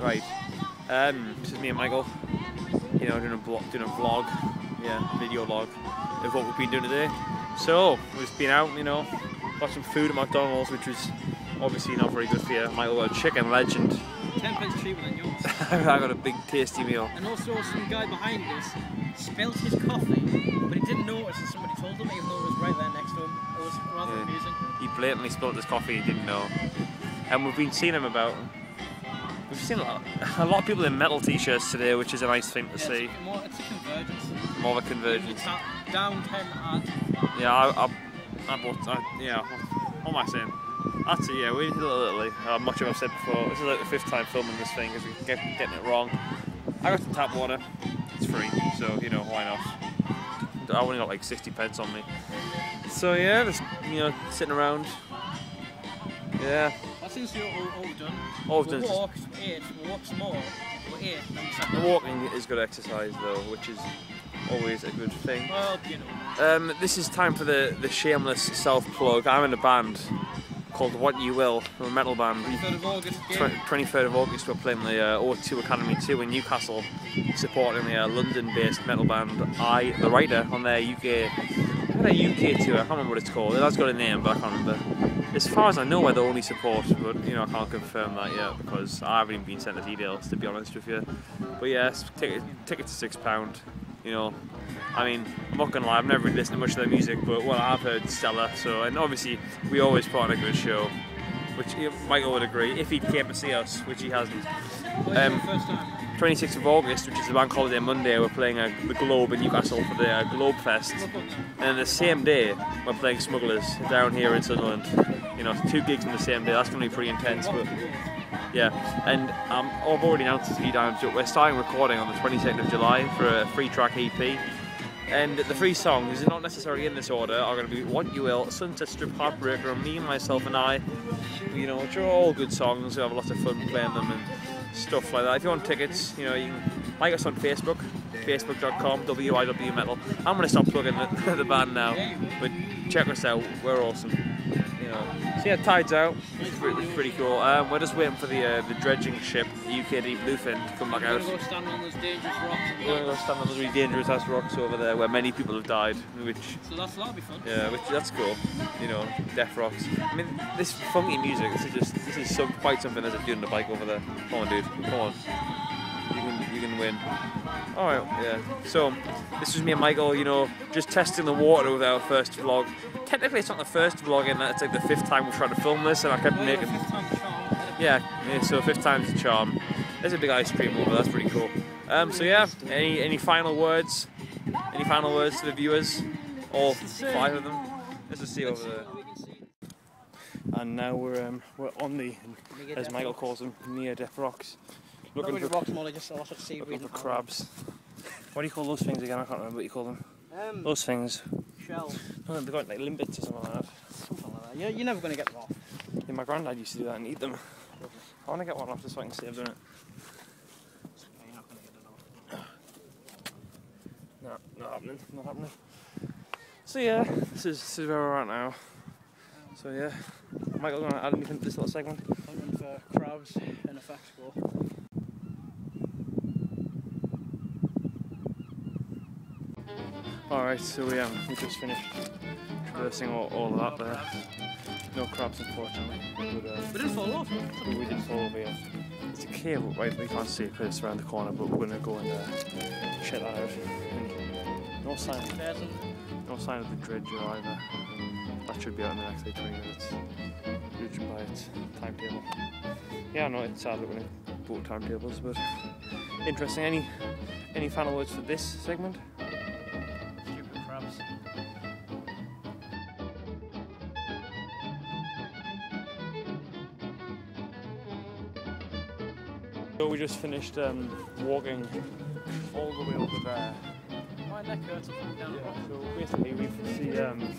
Right. Um, this is me and Michael. You know, doing a vlog, doing a vlog, yeah, video log of what we've been doing today. So we've been out, you know, got some food at McDonald's, which was obviously not very good for you. Michael got a chicken legend. Ten pence cheaper than yours. I got a big tasty meal. And also some guy behind us spilled his coffee, but he didn't notice and somebody told him even though it was right there next to him. It was rather Yeah. amusing. He blatantly spilled his coffee. He didn't know. And we've been seeing him about. We've seen a lot, a lot of people in metal t-shirts today, which is a nice thing to Yeah, see. it's, more, it's a convergence. More of a convergence. Down 10 ad. Yeah, I, I, I bought. I, yeah, what am I saying? That's it. Yeah, we did it a little. Uh, much of I've said before. This is like the fifth time filming this thing because we keep get, getting it wrong. I got some tap water. It's free, so you know why not. I only got like 60 pence on me. So yeah, just you know sitting around. Yeah, That you're all, all done. all we've we done walked, ate, we more, we ate, and then The walking is good exercise though, which is always a good thing. Well, you know. Um, this is time for the, the shameless self plug. I'm in a band called What You Will, we're a metal band. 3rd of August Tw- 23rd of August, we're playing the uh, O2 Academy 2 in Newcastle, supporting the uh, London based metal band I, The Writer, on their UK, their UK tour. I can't remember what it's called. It has got a name, but I can't remember. As far as I know, we're the only support, but you know, I can't confirm that yet because I haven't even been sent the details, to be honest with you. But yes, ticket, tickets are £6. You know, I mean, I'm not gonna lie, I've never listened to much of their music, but what I've heard stellar. So, and obviously, we always put on a good show, which Michael would agree if he came to see us, which he hasn't. Um, your first time. 26th of August, which is the bank holiday Monday, we're playing uh, the Globe in Newcastle for the uh, Globe Fest. And the same day, we're playing Smugglers down here in Sunderland. You know, two gigs in the same day. That's going to be pretty intense, but yeah. And um, I've already announced a few times, but we're starting recording on the 22nd of July for a free track EP. And the three songs, not necessarily in this order, are going to be What You Will, Sunset Strip, Heartbreaker, and Me, Myself and I. You know, which are all good songs. We have a lot of fun playing them and stuff like that. If you want tickets, you know, you can like us on Facebook, facebook.com, WIW Metal. I'm going to stop plugging the, the band now, but check us out. We're awesome. You know. So yeah, tide's out. It's pretty, it's pretty cool. Um, we're just waiting for the uh, the dredging ship, the UKD Bluefin, to come back We're out. going to go stand on those dangerous rocks. We're going to go stand on those really dangerous ass rocks over there where many people have died, which So that's, that'll be fun. yeah, which that's cool. You know, death rocks. I mean, this funky music. This is just this is some, quite something as a dude on the bike over there. Come on, dude. Come on. You can win. All right, yeah. So this was me and Michael. You know, just testing the water with our first vlog. Technically, it's not the first vlog, and it's like the fifth time we've tried to film this, and I kept Well, your making. fifth time charm. Yeah, yeah, so fifth time's the charm. There's a big ice cream over. That's pretty cool. Um, so yeah, any any final words? Any final words to the viewers? All five of them. Let's just see over there. We can see. And now we're um, we're on the, as Michael calls them, near death rocks, looking Looking for, rocks more, just a lot of seaweed. looking for crabs. What do you call those things again? I can't remember what you call them. Um, Those things. shells, Oh, they've got like limpets or something like that. something like that. You're, you're never going to get them off. Yeah, my granddad used to do that and eat them. I want to get one off just so I can save them. You're not going to get it off. No, not happening. Not happening. So yeah, this is this is where we're at now. So yeah, Michael, going to add anything to this little segment? Hunting for crabs in a fact score. All right, so we um we just finished traversing all, all of that there. No crabs, unfortunately. But, uh, We didn't fall off. but we didn't fall over. It's a cave, right? We can't see it because it's around the corner, but we're gonna go and uh, check that out. No sign, no sign of the dredger either. That should be out in the next like 20 minutes, judging by its timetable. Yeah, I know it's sad looking at boat timetables, but interesting. Any any final words for this segment? So we just finished um, walking all the way over there. My neck hurts down. Yeah, so basically we've see, um,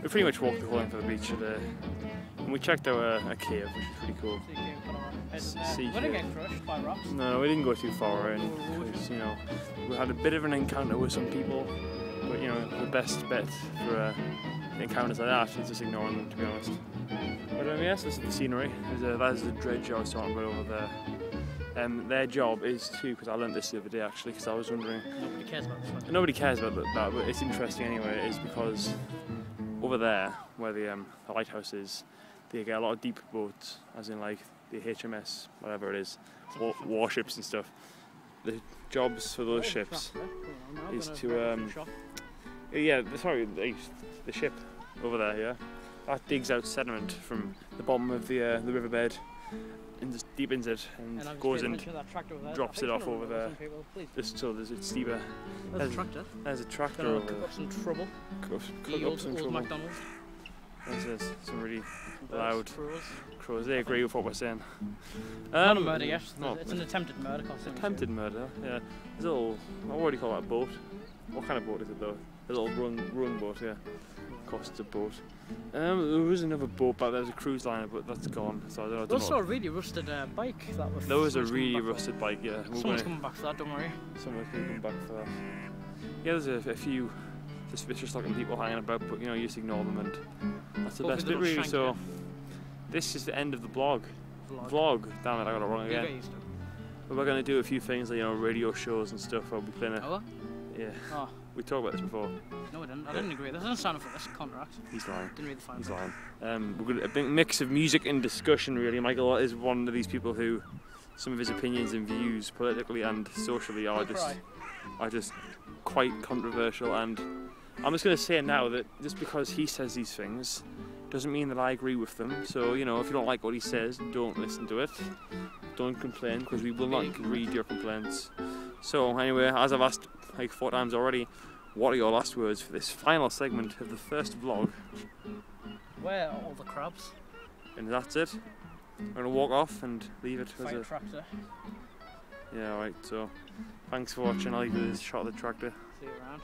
we pretty much walked the whole length of the beach today. And we checked out a, a cave, which is pretty cool. So you can put our heads in See there. We didn't get crushed by rocks. No, we didn't go too far in you know we had a bit of an encounter with some people, but you know the best bet for uh, encounters like that is just ignoring them, to be honest. But um, yes, this is the scenery. There's a, that is the dredge I was talking about over there. Um, their job is to, because I learned this the other day actually, because I was wondering, Nobody cares about this nobody cares about that, but it's interesting anyway, is because over there, where the, um, the lighthouse is, they get a lot of deep boats, as in like the HMS, whatever it is, wa- warships and stuff. The jobs for those ships tractor. Hold on, I'm is to, grab it from um. Yeah, sorry, the, the ship over there, yeah. That digs out sediment from the bottom of the uh, the riverbed and just deepens it and, And goes and in attention to that tractor over there. drops it off over there. people. Just so there's it's steeper. There's a tractor. There's a tractor over there. up some trouble. Cook, cook up old, some trouble. McDonald's. There's, some really Loud. crows. crows. They agree with what we're saying. Not a Um, murder not- It's an attempted murder. Attempted murder, yeah. There's a little, what do you call that boat? What kind of boat is it though? A little run, run boat, yeah. It's a boat. Um, there was another boat back there, was a cruise liner, but that's gone. So I don't, I don't Also, know. a really rusted uh, bike. That was. There was a really rusted bike, yeah. We're Someone's coming back for that. Don't worry. someone can come back for that. Yeah, there's a, a few suspicious looking people hanging about, but you know, you just ignore them and that's the Hopefully best bit really. So, you. this is the end of the blog. Vlog. Vlog, damn it, I got it wrong again. it. But we're going to do a few things, like, you know, radio shows and stuff. I'll be playing a, Oh, yeah, Oh, we talked about this before. no, I didn't. I didn't agree. This doesn't sound for this contract. He's lying. Didn't read the fine He's print. lying. Um, we're going to a big mix of music and discussion. Really, Michael is one of these people who, some of his opinions and views, politically and socially, are just are just quite controversial. And I'm just going to say now that just because he says these things doesn't mean that I agree with them. So you know, if you don't like what he says, don't listen to it. Don't complain because we will not read your complaints. So anyway, as I've asked like four times already, what are your last words for this final segment of the first vlog? Where are all the crabs? And that's it. I'm gonna walk off and leave it as a tractor. yeah. Alright. So thanks for watching. I'll leave you this shot of the tractor. See you around.